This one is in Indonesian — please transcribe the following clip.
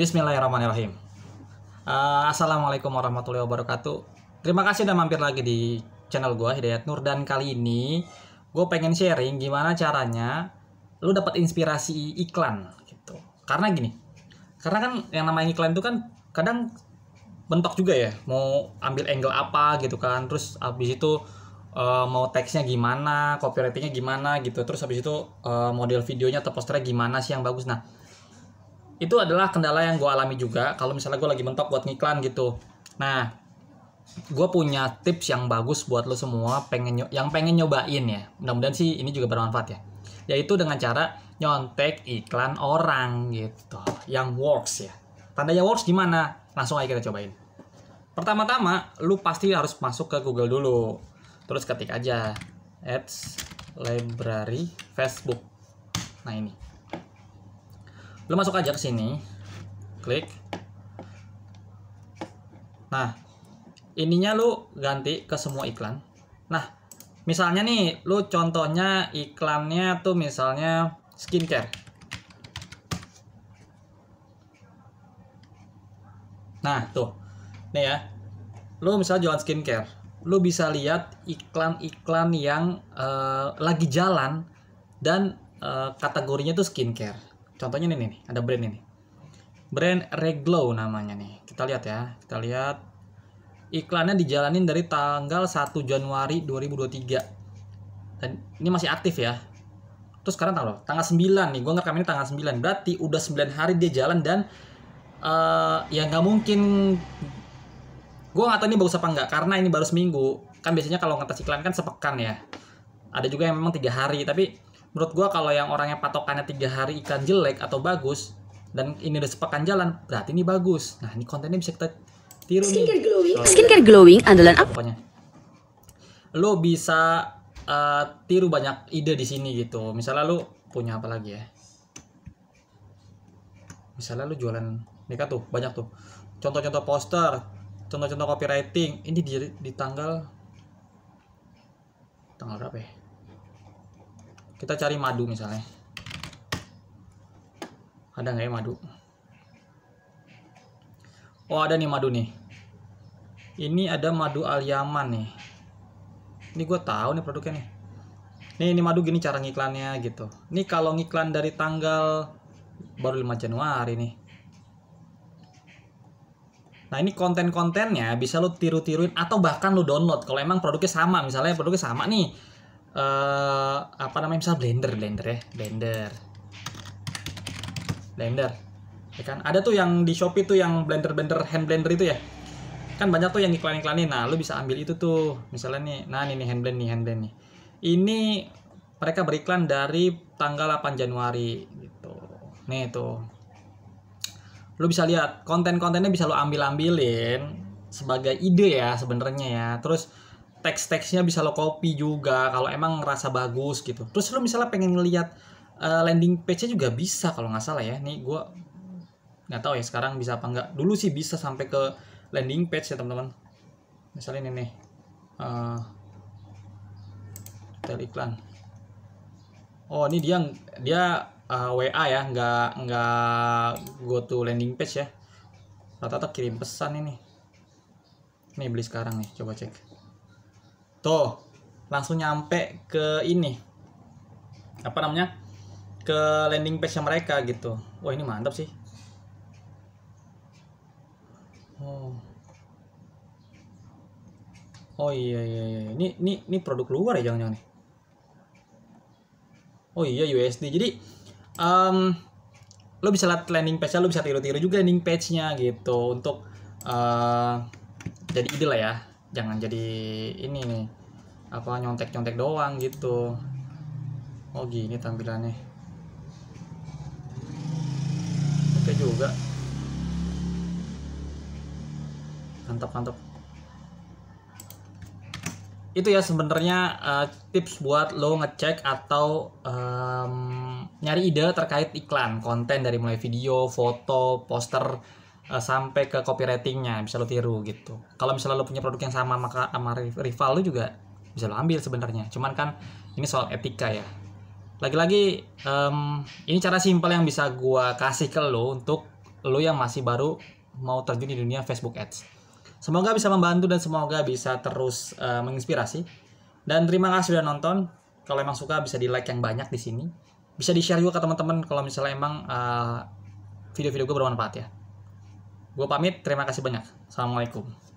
Bismillahirrahmanirrahim. Uh, Assalamualaikum warahmatullahi wabarakatuh. Terima kasih udah mampir lagi di channel gue Hidayat Nur dan kali ini gue pengen sharing gimana caranya lu dapat inspirasi iklan gitu. Karena gini, karena kan yang namanya iklan itu kan kadang bentok juga ya, mau ambil angle apa gitu kan, terus abis itu uh, mau teksnya gimana, copywritingnya gimana gitu, terus habis itu uh, model videonya atau posternya gimana sih yang bagus. Nah itu adalah kendala yang gue alami juga kalau misalnya gue lagi mentok buat ngiklan gitu. Nah gue punya tips yang bagus buat lo semua pengen yang pengen nyobain ya. Mudah-mudahan sih ini juga bermanfaat ya. Yaitu dengan cara nyontek iklan orang gitu yang works ya. Tandanya works gimana langsung aja kita cobain. Pertama-tama lu pasti harus masuk ke Google dulu. Terus ketik aja ads library Facebook. Nah ini lu masuk aja ke sini. Klik. Nah ininya lu ganti ke semua iklan. Nah misalnya nih lu contohnya iklannya tuh misalnya skincare. Nah tuh. Nih ya. Lu misalnya jualan skincare lu bisa lihat iklan-iklan yang uh, lagi jalan dan uh, kategorinya tuh skincare contohnya ini nih ada brand ini. Brand Reglow namanya nih. Kita lihat ya kita lihat. Iklannya dijalanin dari tanggal 1 Januari 2023 dan ini masih aktif ya. Terus sekarang tanggal tanggal 9 nih gue ngerekam ini tanggal 9 berarti udah 9 hari dia jalan dan uh, ya nggak mungkin gue nggak tahu ini bagus apa enggak karena ini baru seminggu. Kan biasanya kalau ngetes iklan kan sepekan ya. Ada juga yang memang tiga hari tapi menurut gue kalau yang orangnya patokannya tiga hari ikan jelek atau bagus dan ini udah sepekan jalan berarti ini bagus. Nah ini kontennya bisa kita tiru skincare nih glowing. So, skincare glowing andalan apa? Pokoknya. Lo bisa uh, tiru banyak ide di sini gitu. Misalnya lo punya apa lagi ya? Misalnya lo jualan nikah tuh banyak tuh. Contoh-contoh poster contoh-contoh copywriting ini di, di tanggal tanggal berapa ya kita cari madu misalnya. Ada nggak ya madu? Oh ada nih madu nih. Ini ada madu al yaman nih. Ini gue tahu nih produknya nih. Nih ini madu gini cara ngiklannya gitu. Ini kalau ngiklan dari tanggal baru 5 Januari nih. Nah ini konten-kontennya bisa lo tiru-tiruin atau bahkan lo download. Kalau emang produknya sama misalnya produknya sama nih uh, apa namanya? Misal blender blender ya blender. Blender. Ya kan? Ada tuh yang di shopee tuh yang blender blender hand blender itu ya? Kan banyak tuh yang iklan iklanin nah lu bisa ambil itu tuh. Misalnya nih nah ini hand blend nih hand blend nih. Ini mereka beriklan dari tanggal 8 Januari gitu. Nih tuh. Lu bisa lihat konten-kontennya bisa lu ambil-ambilin sebagai ide ya sebenarnya ya. Terus teks-teksnya bisa lo copy juga kalau emang ngerasa bagus gitu. Terus lo misalnya pengen ngeliat uh, landing page-nya juga bisa kalau nggak salah ya. Nih gue nggak tahu ya sekarang bisa apa nggak. Dulu sih bisa sampai ke landing page ya teman-teman. Misalnya ini nih uh, iklan. Oh ini dia dia uh, eh, WA ya nggak nggak go to landing page ya. Rata-rata kirim pesan ini. Nih beli sekarang nih coba cek tuh langsung nyampe ke ini. Apa namanya? Ke landing page mereka gitu. Wah ini mantap sih. Oh. Oh iya iya iya. Ini ini ini produk luar ya jangan-jangan nih. Oh iya USD jadi um, lo bisa lihat landing page nya lo bisa tiru-tiru juga landing page nya gitu untuk uh, jadi ide lah ya jangan jadi ini nih apa nyontek nyontek doang gitu. Oh gini tampilannya. Oke juga. Mantap mantap itu ya sebenarnya uh, tips buat lo ngecek atau um, nyari ide terkait iklan konten dari mulai video foto poster uh, sampai ke copywritingnya bisa lo tiru gitu kalau misalnya lo punya produk yang sama maka sama rival lo juga bisa lo ambil sebenarnya cuman kan ini soal etika ya lagi-lagi um, ini cara simpel yang bisa gua kasih ke lo untuk lo yang masih baru mau terjun di dunia Facebook Ads. Semoga bisa membantu dan semoga bisa terus uh, menginspirasi. Dan terima kasih sudah nonton. Kalau emang suka bisa di like yang banyak di sini. Bisa di share juga ke teman-teman kalau misalnya emang uh, video-video gue bermanfaat ya. Gue pamit, terima kasih banyak. Assalamualaikum.